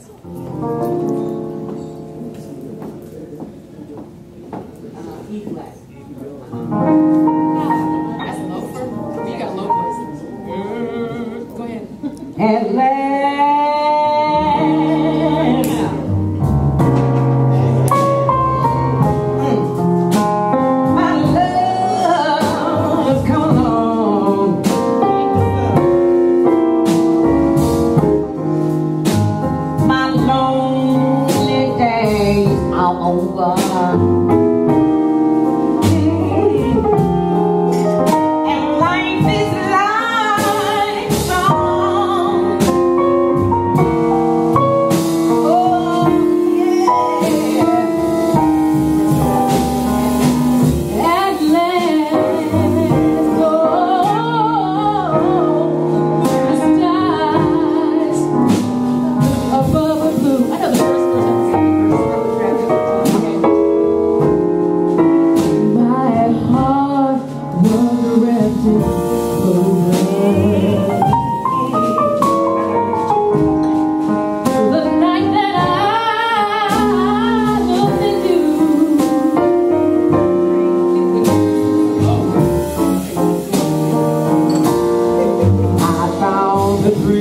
Uh, e flat. Allah the.